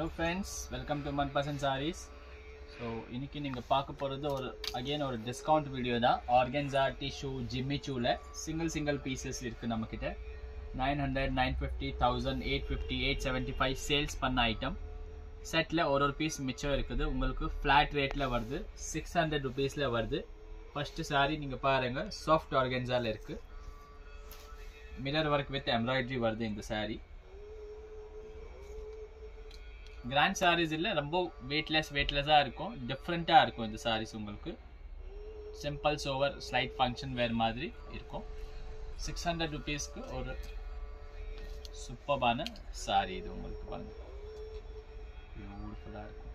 Hello friends welcome to மன் பர்சன் saris so இன்றைக்கி நீங்கள் பார்க்க போகிறது ஒரு அகெயின் ஒரு டிஸ்கவுண்ட் வீடியோ தான். ஆர்கன்ஸா டிஷ்யூ ஜிம்மிச்சூவில் சிங்கிள் சிங்கிள் பீசஸ் இருக்குது நம்மக்கிட்ட nine hundred nine fifty thousand eight fifty eight seventy five sales பண்ண ஐட்டம் செட்டில் ஒரு ஒரு பீஸ் மிச்சம் இருக்குது. உங்களுக்கு ஃப்ளாட் ரேட்டில் வருது. சிக்ஸ் ஹண்ட்ரட் ருபீஸில் வருது. ஃபஸ்ட்டு சாரீ நீங்கள் பாருங்கள் சாஃப்ட் ஆர்கன்ஸாவில் இருக்குது மிரர் ஒர்க் வித் எம்ப்ராய்டரி வருது இந்த சாரீ கிராண்ட் சாரீஸ் இல்லை ரொம்ப வெயிட்லெஸ் வெயிட்லெஸ்ஸாக இருக்கும். டிஃப்ரெண்ட்டாக இருக்கும் இந்த சாரீஸ் உங்களுக்கு. சிம்பிள் சோவர் ஸ்லைட் ஃபங்க்ஷன் வேறு மாதிரி இருக்கும். சிக்ஸ் ஹண்ட்ரட் ருபீஸ்க்கு ஒரு சூப்பர்பான சாரி இது உங்களுக்கு பாருங்க. பியூட்டிஃபுல்லாக இருக்கும்.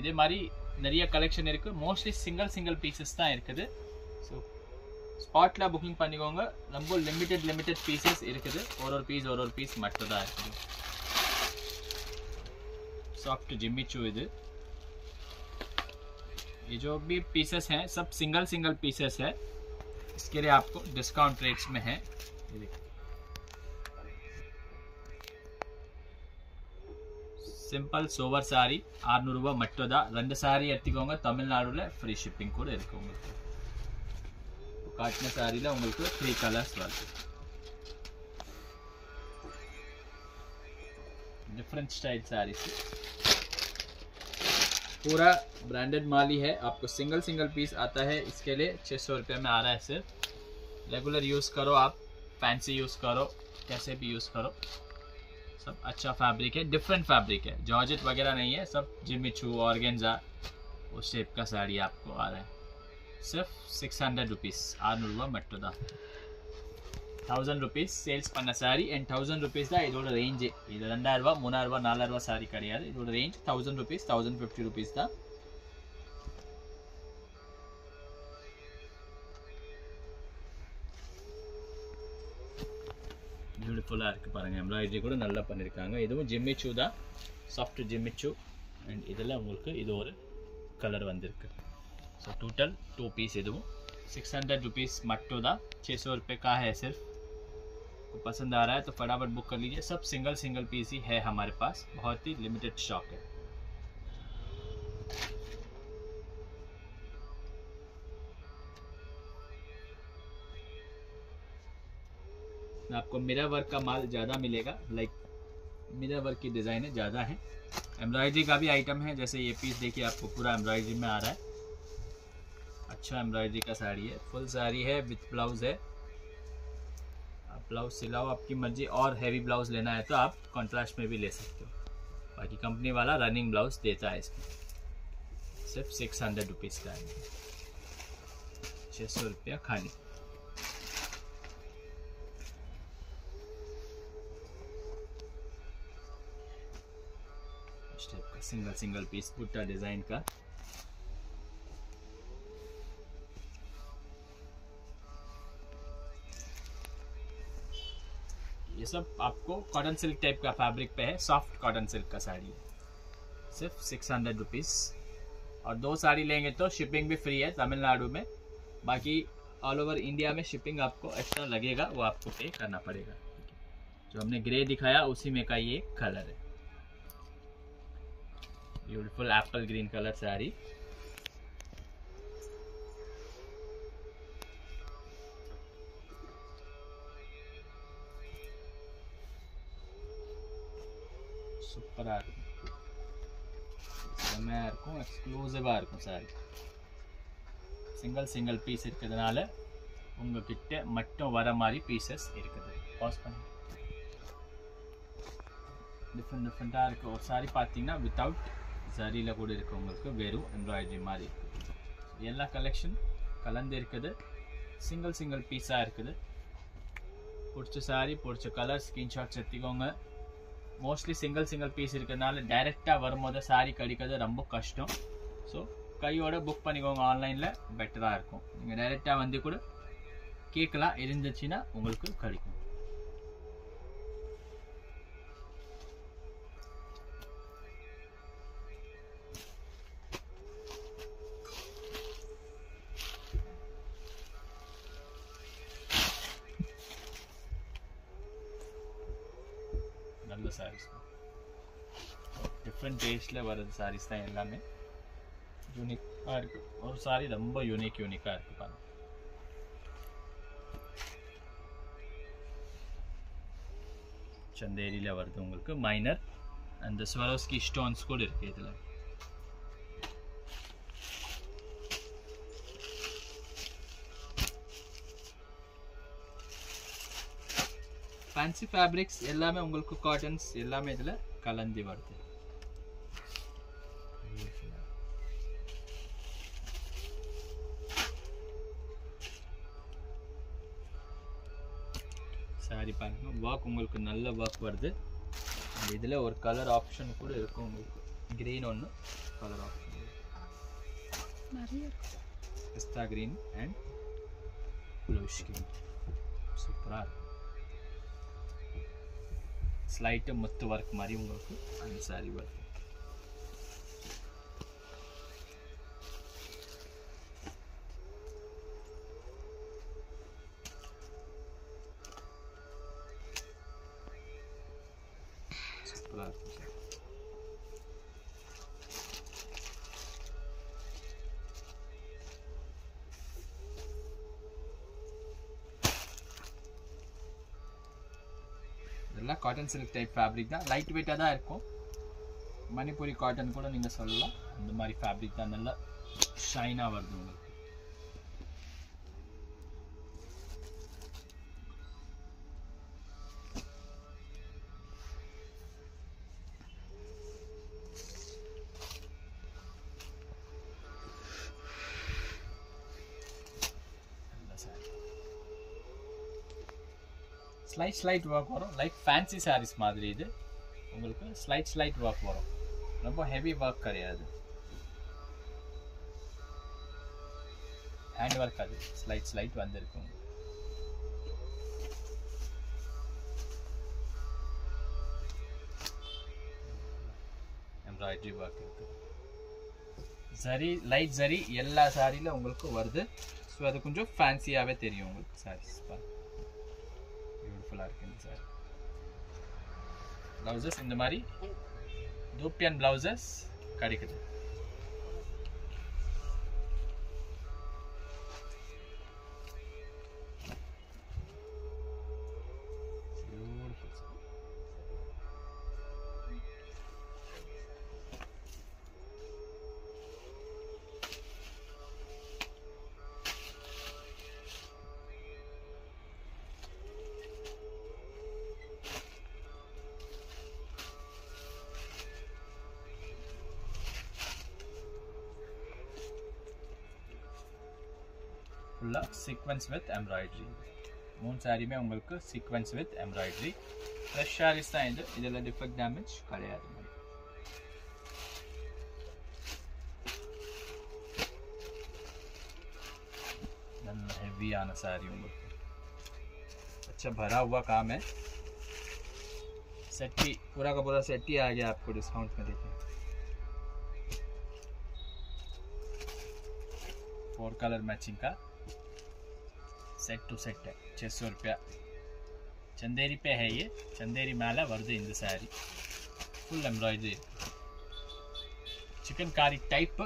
இதே மாதிரி நிறைய கலெக்ஷன் இருக்குது மோஸ்ட்லி சிங்கிள் சிங்கிள் பீசஸ் தான் இருக்குது. ஸோ ஸ்பாட்டில் புக்கிங் பண்ணிக்கோங்க. ரொம்ப லிமிட்டெட் லிமிட்டெட் பீசஸ் இருக்குது. ஒரு ஒரு பீஸ் ஒரு ஒரு பீஸ் மட்டும் தான் இருக்குது. सॉफ्ट जिम्मी चू इधर ये जो भी पीसेस हैं सब सिंगल सिंगल पीसेस है इसके लिए आपको डिस्काउंट रेट्स में है ये देखिए சிம்பிள் சோவர் சாரி அறுநூறுபா மட்டும் தான் ரெண்டு சாரி எடுத்துக்கோங்க தமிழ்நாடுல ஃப்ரீ ஷிப்பிங் கூட இருக்கு உங்களுக்கு காட்டின சாரியில் உங்களுக்கு த்ரீ கலர்ஸ் வருது डिफरेंट स्टाइल सारीज पूरा ब्रांडेड माल ही है। आपको सिंगल सिंगल पीस आता है। इसके लिए छः सौ रुपये में आ रहा है सिर्फ़। रेगुलर यूज़ करो आप। फैंसी यूज़ करो। कैसे भी यूज़ करो। सब अच्छा फैब्रिक है। डिफरेंट फैब्रिक है। जॉर्जेट वगैरह नहीं है। सब जिमी छू ऑर्गेन्जा उस शेप का साड़ी आपको आ रहा है। सिर्फ़ सिक्स हंड्रेड रुपीज़ आर आरूर मट्टुदा தௌசண்ட் ருபீஸ் சேல்ஸ் பண்ண சாரி அண்ட் தௌசண்ட் ருபீஸ் தான் இதோட ரேஞ்சு இது ரெண்டாயிரரூபா மூணாயிரரூபா நாலாயிரரூபா சாரி கிடையாது இதோட range thousand rupees thousand fifty rupees தான் பியூட்டிஃபுல்லாக இருக்குது பாருங்கள் எம்ப்ராய்டரி கூட நல்லா பண்ணியிருக்காங்க இதுவும் ஜிம்மிச்சூ தான் சாஃப்ட் ஜிம்மிச்சூ அண்ட் இதில் உங்களுக்கு இது ஒரு கலர் வந்திருக்கு ஸோ टोटल टू पीस இதுவும் सिक्स हंड्रेड रुपीज़ मट्टो दा छः सौ रुपये का है सिर्फ को पसंद आ रहा है तो फटाफट बुक कर लीजिए। सब सिंगल सिंगल पीस ही है हमारे पास। बहुत ही लिमिटेड स्टॉक है। आपको मिरर वर्क का माल ज़्यादा मिलेगा। लाइक मिरर वर्क की डिज़ाइनें ज़्यादा हैं। एम्ब्रॉयडरी का भी आइटम है, जैसे ये पीस देखिए, आपको पूरा एम्ब्रॉयडरी में आ रहा है। अच्छा एम्ब्रॉयडरी का साड़ी है। फुल साड़ी है विथ ब्लाउज है। ब्लाउज सिलाओ, आपकी मर्ज़ी, और हैवी ब्लाउज लेना है तो आप कॉन्ट्रास्ट में भी ले सकते हो। बाकी कंपनी वाला रनिंग ब्लाउज देता है इसमें। सिर्फ़ सिक्स हंड्रेड रुपीज़ का है। छः सौ रुपया का सिंगल सिंगल पीस बुट्टा डिज़ाइन का। ये सब आपको कॉटन सिल्क टाइप का फैब्रिक पे है सॉफ्ट कॉटन सिल्क का साड़ी। है सिर्फ़ सिक्स हंड्रेड रुपीज़ और दो साड़ी लेंगे तो शिपिंग भी फ्री है तमिलनाडु में। बाकी ऑल ओवर इंडिया में शिपिंग आपको एक्स्ट्रा लगेगा, वो आपको पे करना पड़ेगा। जो हमने ग्रे दिखाया, उसी में का ये कलर है। Beautiful apple green colour sari. சூப்பராக இருக்கும் செம்மையாக இருக்கும். எக்ஸ்க்ளூசிவாக இருக்கும் சாரி சிங்கிள் சிங்கிள் பீஸ் இருக்கிறதுனால உங்ககிட்ட மட்டும் வர மாதிரி பீசஸ் இருக்குது. பாஸ் பண்ணி. டிஃப்ரெண்ட் டிஃப்ரெண்ட்டாக இருக்குது ஒரு சாரி பார்த்தீங்கன்னா வித்தவுட் சரியில் கூட இருக்குது உங்களுக்கு வெறும் எம்ப்ராய்டரி மாதிரி இருக்குது எல்லா கலெக்ஷன் கலந்து இருக்குது. சிங்கிள் சிங்கிள் பீஸாக இருக்குது. பிடிச்ச சாரி பிடிச்ச கலர் ஸ்க்ரீன்ஷாட்ஸ் எடுத்துக்கோங்க. மோஸ்ட்லி சிங்கிள் சிங்கிள் பீஸ் இருக்கிறதுனால டைரெக்டாக வரும்போது சாரி கிடைக்கிறது ரொம்ப கஷ்டம். ஸோ கையோட புக் பண்ணிக்கோங்க ஆன்லைனில் பெட்டராக இருக்கும். நீங்கள் டைரெக்டாக வந்து கூட கேட்கலாம் இருந்துச்சுன்னா உங்களுக்கு கிடைக்கும். நல்ல சாரீஸ் டிஃப்ரெண்ட் டேஸ்ட்டில் வர்றது சாரீஸ் தான் எல்லாமே யூனிக்காக இருக்கு ஒரு சாரி ரொம்ப யூனிக் யூனிக்காக இருக்கு பாருங்க சந்தேரியில் வருது உங்களுக்கு மைனர் அந்த ஸ்வரோஸ்கி ஸ்டோன்ஸ் கூட இருக்கு இதில் ஃபேன்சி ஃபேப்ரிக்ஸ் எல்லாமே உங்களுக்கு காட்டன்ஸ் எல்லாமே இதில் கலந்து வருது சாரி பாருங்க. ஒர்க் உங்களுக்கு நல்ல ஒர்க் வருது. இதில் ஒரு கலர் ஆப்ஷன் கூட இருக்கும் உங்களுக்கு. க்ரீன் ஒன்று colour option pista green and blush green சூப்பராக இருக்கும் ஸ்லைட்டு முத்து ஒர்க் மாதிரி உங்களுக்கு அந்த சாரி வருது. இதெல்லாம் காட்டன் சில்க் டைப் ஃபேப்ரிக் தான். லைட் வெயிட்டாக தான் இருக்கும். மணிப்பூரி காட்டன் கூட நீங்கள் சொல்லலாம். இந்த மாதிரி ஃபேப்ரிக் தான். நல்லா ஷைனாக வருது உங்களுக்கு. ஸ்லைட் ஸ்லைட் ஒர்க் வரும் லைக் ஃபேன்சி சாரீஸ் மாதிரி இது. உங்களுக்கு ஸ்லைட் ஸ்லைட் ஒர்க் வரும் ரொம்ப ஹெவி ஒர்க் கிடையாது. ஹேண்ட் ஒர்க் அது ஸ்லைட் ஸ்லைட் வந்திருக்கும் எம்ப்ராய்டரி ஒர்க் இருக்கு. சரி லைட் சரி எல்லா சாரியில் உங்களுக்கு வருது. ஸோ அது கொஞ்சம் ஃபேன்சியாகவே தெரியும் உங்களுக்கு சாரீஸ் பாருங்க பியூட்டிஃபுல்லாக இருக்குங்க சார். ப்ளவுசஸ் இந்த மாதிரி? தூப்பியன் ப்ளவுசஸ் கிடைக்குது. ஃபுல்லாக சீக்வன்ஸ் வித் எம்ப்ராய்டரி மூணு சாரியுமே உங்களுக்கு sequins with embroidery fresh saris தான் இது இதில் டிஃபெக்ட் டேமேஜ் கிடையாது हैवी आना सारी उम्र अच्छा भरा हुआ काम है सेट ही पूरा का पूरा सेट ही आ गया आपको डिस्काउंट में देखिए फोर कलर मैचिंग का सेट टू सेट है छः सौ रुपया चंदेरी पे है ये चंदेरी மேலே வருது இந்த saree full embroidery chikankari type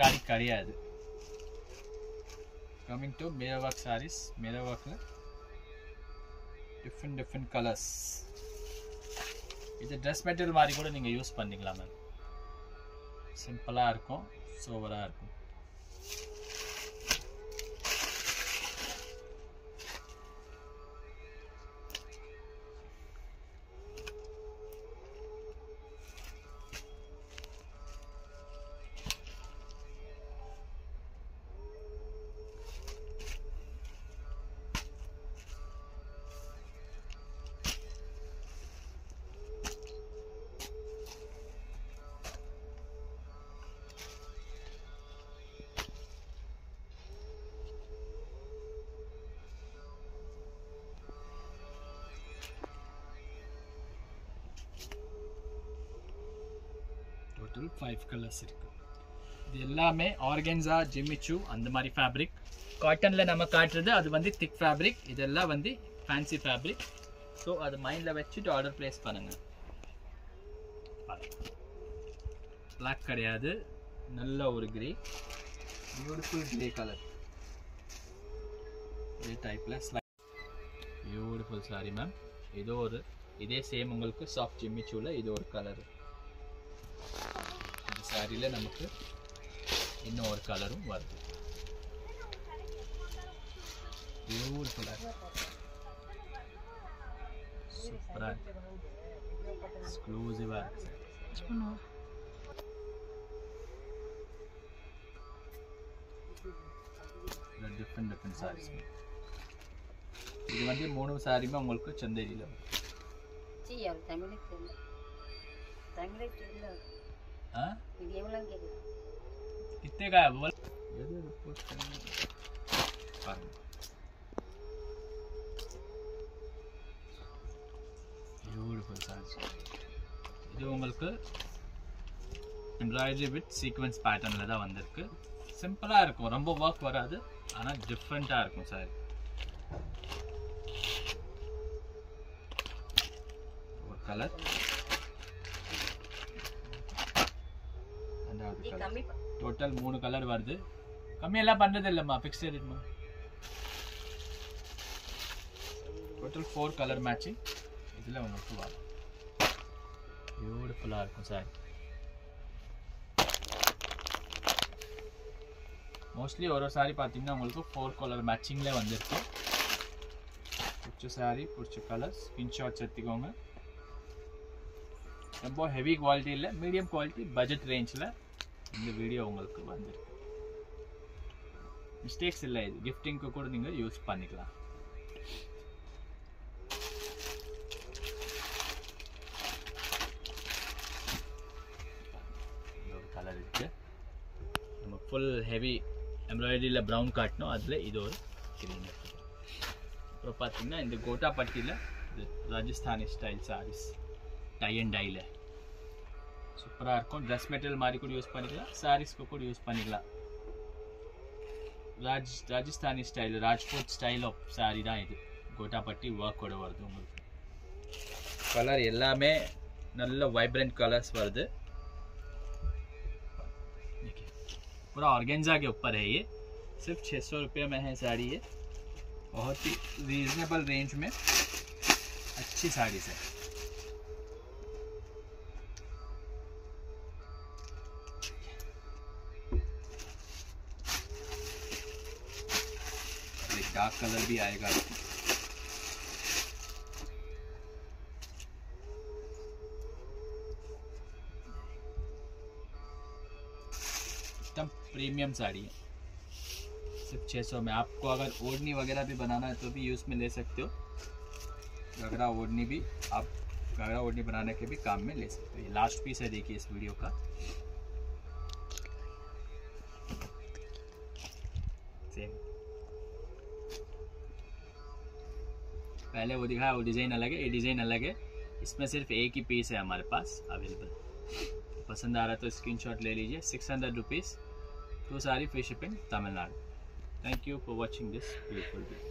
chikankari கிடையாது coming to mirror work sarees mirror workல different different colours இது ட்ரெஸ் மெட்டீரியல் மாதிரி கூட நீங்கள் யூஸ் பண்ணிக்கலாம் மேம் சிம்பிளாக இருக்கும் சோவராக இருக்கும் டோட்டல் ஃபைவ் கலர்ஸ் இருக்கு. இது எல்லாமே ஆர்கென்ஸா ஜிமிச்சு அந்த மாதிரி ஃபேப்ரிக் காட்டனில் நம்ம காட்டுறது அது வந்து திக் ஃபேப்ரிக் இதெல்லாம் வந்து ஃபேன்சி ஃபேப்ரிக் ஸோ அது மைண்டில் வச்சுட்டு ஆர்டர் ப்ளேஸ் பண்ணுங்க. பிளாக் கிடையாது. நல்ல ஒரு கிரே பியூட்டிஃபுல் கிரே கலர் இதே டைப்பில் பியூட்டிஃபுல் சாரி மேம் இது ஒரு இதே சேம் உங்களுக்கு சாஃப்ட் ஜிம்மிச்சூவில் இது ஒரு கலர் சாரியில் நமக்கு இன்னும் ஒரு கலரும் வருது பியூட்டிஃபுல்லாக சூப்பராக எக்ஸ்க்ளூசிவாக இருக்கு டிஃப்ரெண்ட் டிஃப்ரெண்ட் சாரீஸ் இது வந்து மூணு சாரியுமே உங்களுக்கு சந்தேரியில் வரும் தமிழுக்கு தமிழுக்கு कितने का है बोल எது எது post பண்ணுங்க. பாருங்க பியூட்டிஃபுல் சாரீஸ் இது உங்களுக்கு எம்ப்ராய்டரி வித் சீக்வன்ஸ் பேட்டர்னில் தான் வந்திருக்கு சிம்பிளாக இருக்கும் ரொம்ப ஒர்க் வராது ஆனால் டிஃப்ரெண்ட்டாக இருக்கும் சாரி ஒரு கலர் கலர் ப- டோட்டல் மூணு கலர் வருது. கம்மியெல்லாம் பண்ணுறது இல்லைம்மா ஃபிக்ஸ்டு ரேட்மா டோட்டல் ஃபோர் கலர் மேட்சிங் இதில் உங்களுக்கு வரும் பியூட்டிஃபுல்லாக இருக்கும் சார் மோஸ்ட்லி ஒரு ஒரு சாரி பார்த்தீங்கன்னா உங்களுக்கு ஃபோர் கலர் மேட்சிங்லேயே வந்திருக்கு. பிடிச்ச சாரி பிடிச்ச கலர் ஸ்க்ரீன்ஷாட்ஸ் எடுத்துக்கோங்க. ரொம்ப ஹெவி குவாலிட்டி இல்லை மீடியம் குவாலிட்டி பட்ஜெட் ரேஞ்சில் இந்த வீடியோ உங்களுக்கு வந்திருக்கு. மிஸ்டேக்ஸ் இல்லை இது. கிஃப்டிங்க்கு கூட நீங்கள் யூஸ் பண்ணிக்கலாம். கலர் இருக்கு. நம்ம ஃபுல் ஹெவி எம்ப்ராய்டரியில் ப்ரௌன் காட்டணும் அதில் இது ஒரு க்ரீன் இருக்குது அப்புறம் பார்த்தீங்கன்னா இந்த கோட்டா பட்டியில் இது Rajasthani style saris tie and dye சூப்பராக இருக்கும் ட்ரெஸ் மெட்டீரியல் மாதிரி கூட யூஸ் பண்ணிக்கலாம் சாரீஸ்க்கு கூட யூஸ் பண்ணிக்கலாம் Raj Rajasthani style Rajkot style of sari தான் இது கோட்டாப்பட்டி ஒர்க்கோட வருது உங்களுக்கு கலர் எல்லாமே நல்ல वाइब्रेंट कलर्स வருது देखिए पूरा ऑर्गेन्जा के ऊपर है ये सिर्फ 600 रुपये में है साड़ी ये बहुत ही रीजनेबल रेंज में अच्छी साड़ीज है डार्क कलर भी आएगा। एकदम प्रीमियम साड़ी है। सिर्फ़ 600 में। आपको अगर ओढ़नी वगैरह भी बनाना है तो भी यूज़ में ले सकते हो। घगरा ओढ़नी भी आप घगरा ओढ़नी बनाने के भी काम में ले सकते हो। ये लास्ट पीस है देखिए इस वीडियो का। सेम पहले वो दिखाया, वो डिज़ाइन अलग है, ये डिज़ाइन अलग है। इसमें सिर्फ़ एक ही पीस है हमारे पास अवेलेबल पसंद आ रहा तो स्क्रीनशॉट ले लीजिए six hundred rupees two sari free shipping Tamil Nadu. Thank you for watching this beautiful video